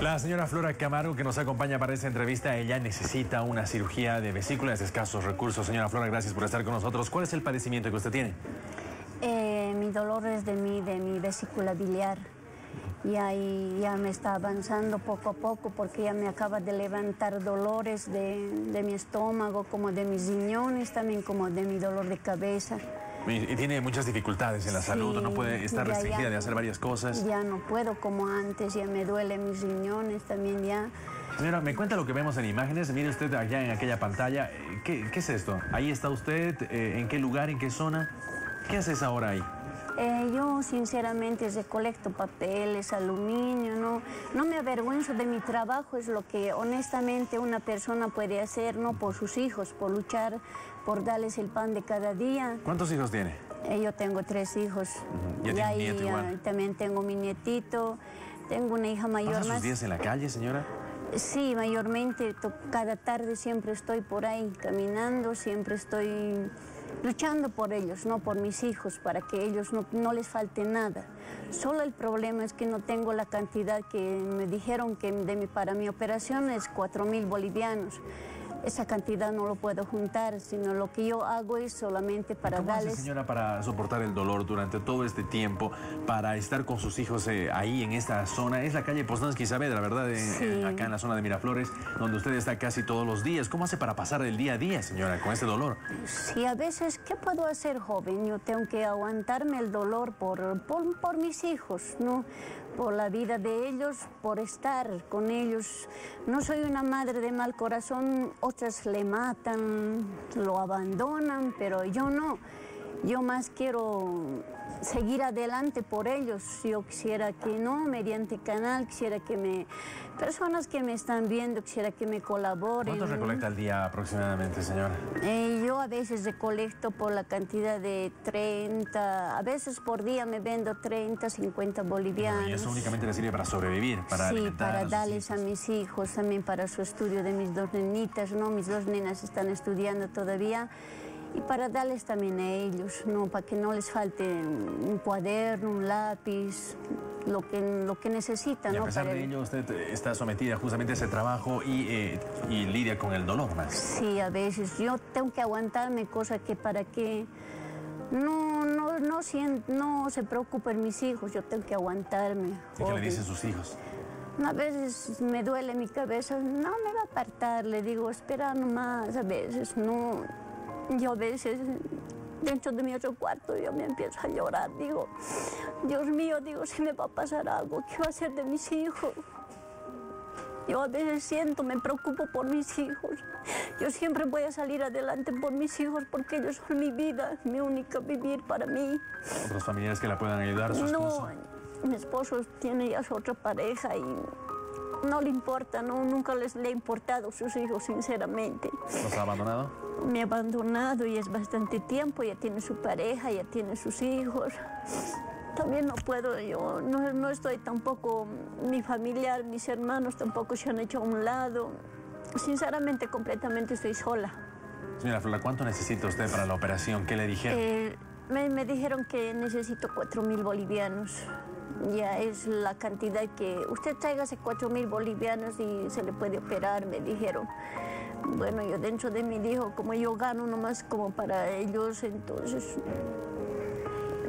La señora Flora Camargo, que nos acompaña para esta entrevista, ella necesita una cirugía de vesícula de escasos recursos. Señora Flora, gracias por estar con nosotros. ¿Cuál es el padecimiento que usted tiene? Eh, mi dolor es de mi, de mi vesícula biliar. Y ahí ya me está avanzando poco a poco porque ya me acaba de levantar dolores de, de mi estómago, como de mis riñones, también como de mi dolor de cabeza. Y tiene muchas dificultades en la salud, no puede estar restringida ya de hacer varias cosas. Ya no puedo como antes, ya me duele mis riñones también ya. Señora, me cuenta lo que vemos en imágenes. Mire usted allá en aquella pantalla. Eh, ¿Qué, qué es esto? Ahí está usted. eh, ¿En qué lugar? ¿En qué zona? ¿Qué haces ahora ahí? Eh, yo sinceramente recolecto papeles, aluminio, no, no me avergüenzo de mi trabajo, es lo que honestamente una persona puede hacer, ¿no? Por sus hijos, por luchar, por darles el pan de cada día. ¿Cuántos hijos tiene? Eh, yo tengo tres hijos. Y ahí igual. ah, también tengo mi nietito, tengo una hija mayor ¿Pasa sus más. días en la calle, señora? Sí, mayormente cada tarde siempre estoy por ahí caminando, siempre estoy luchando por ellos, no por mis hijos, para que ellos no, les falte nada. Solo el problema es que no tengo la cantidad que me dijeron que de para mi operación es 4 mil bolivianos. Esa cantidad no lo puedo juntar, sino lo que yo hago es solamente para ¿Cómo hace, darles... señora, para soportar el dolor durante todo este tiempo, para estar con sus hijos eh, ahí en esta zona? Es la calle Poznansky Saavedra, ¿verdad? Sí. acá en la zona de Miraflores, donde usted está casi todos los días. ¿Cómo hace para pasar el día a día, señora, con este dolor? Sí, a veces, ¿qué puedo hacer, joven? Yo tengo que aguantarme el dolor por, por, por mis hijos, ¿no? Por la vida de ellos, por estar con ellos. No soy una madre de mal corazón, otras le matan, lo abandonan, pero yo no. Yo más quiero seguir adelante por ellos. Yo quisiera que no, mediante canal, quisiera que me... Personas que me están viendo, quisiera que me colaboren. ¿Cuánto recolecta al día aproximadamente, señora? Eh, yo a veces recolecto por la cantidad de 30, a veces por día me vendo 30, 50 bolivianos. Y eso únicamente le sirve para sobrevivir, para sí, para a darles a mis hijos, también para su estudio de mis dos nenitas, ¿no? Mis dos nenas están estudiando todavía. Y para darles también a ellos, ¿no? Para que no les falte un cuaderno, un lápiz, lo que, lo que necesitan, Y a pesar de el- ello, usted eh, está sometida justamente a ese trabajo y, eh, y lidia con el dolor más. Sí, a veces yo tengo que aguantarme, cosa que para que no, no, no, no se preocupen mis hijos, yo tengo que aguantarme. ¿Y qué le dicen sus hijos? A veces me duele mi cabeza, no me va a apartar, le digo, espera nomás, a veces no. Yo a veces dentro de mi otro cuarto yo me empiezo a llorar, digo, Dios mío, digo, si me va a pasar algo, ¿qué va a hacer de mis hijos? Yo a veces siento, me preocupo por mis hijos. Yo siempre voy a salir adelante por mis hijos porque ellos son mi vida, mi única vivir para mí. ¿Otros familiares que la puedan ayudar? ¿Su esposo? No, mi esposo tiene ya su otra pareja y no le importa, no, nunca les le ha importado sus hijos, sinceramente. ¿Los ha abandonado? Me ha abandonado y es bastante tiempo, ya tiene su pareja, ya tiene sus hijos. También no puedo, yo no, no estoy tampoco, mi familiar, mis hermanos tampoco se han hecho a un lado. Sinceramente, completamente estoy sola. Señora Flora, ¿cuánto necesita usted para la operación? ¿Qué le dijeron? Eh, me, me dijeron que necesito 4 mil bolivianos. Ya es la cantidad que... Usted tráigase 4 mil bolivianos y se le puede operar, me dijeron. Bueno, yo dentro de mí dijo, como yo gano nomás como para ellos, entonces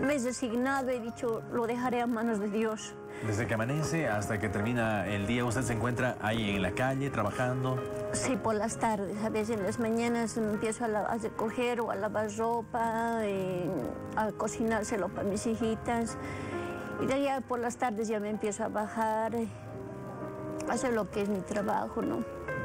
me he resignado, he dicho, lo dejaré a manos de Dios. Desde que amanece hasta que termina el día, usted se encuentra ahí en la calle trabajando. Sí, por las tardes. A veces en las mañanas empiezo a, la- a recoger o a lavar ropa, eh, a cocinárselo para mis hijitas. Y de allá por las tardes ya me empiezo a bajar, eh, hacer lo que es mi trabajo, ¿no?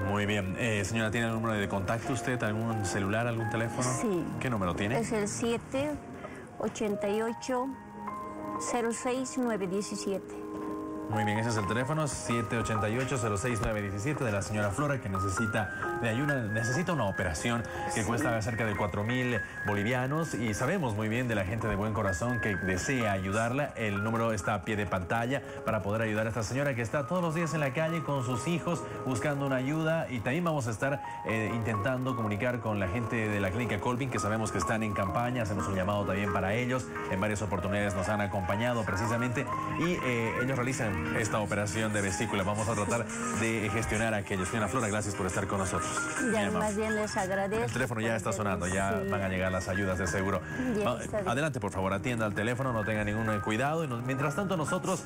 Muy bien. Eh, señora, ¿tiene el número de contacto usted? ¿Algún celular, algún teléfono? Sí. ¿Qué número tiene? Es el 788 06917. Muy bien, ese es el teléfono 788-06917 de la señora Flora que necesita de ayuda, necesita una operación que cuesta cerca de 4 mil bolivianos y sabemos muy bien de la gente de buen corazón que desea ayudarla. El número está a pie de pantalla para poder ayudar a esta señora que está todos los días en la calle con sus hijos buscando una ayuda y también vamos a estar eh, intentando comunicar con la gente de la clínica Colvin que sabemos que están en campaña, hacemos un llamado también para ellos. En varias oportunidades nos han acompañado precisamente y eh, ellos realizan esta operación de vesícula. Vamos a tratar de gestionar aquello. Señora Flora, gracias por estar con nosotros. Ya, más bien les agradezco. El teléfono ya está sonando, ya van a llegar las ayudas de seguro. Adelante, por favor, atienda al teléfono, no tenga ningún cuidado. Y mientras tanto, nosotros